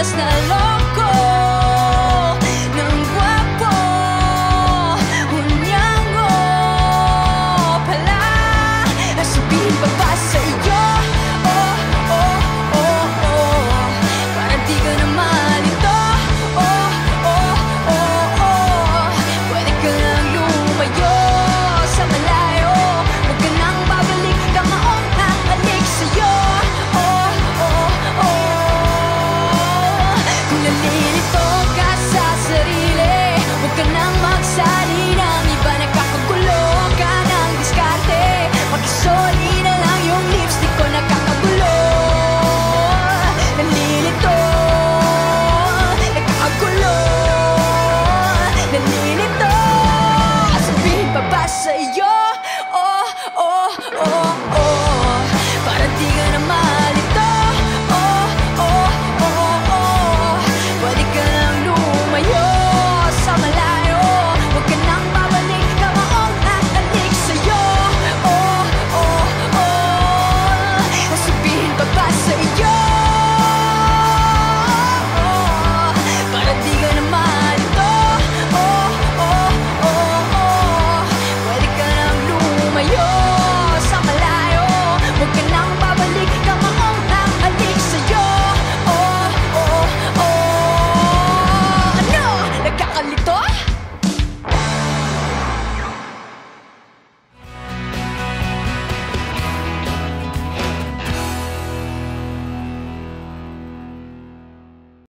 Krishna Lord. Nalilito ka sa sarili Huwag ka nang magsabi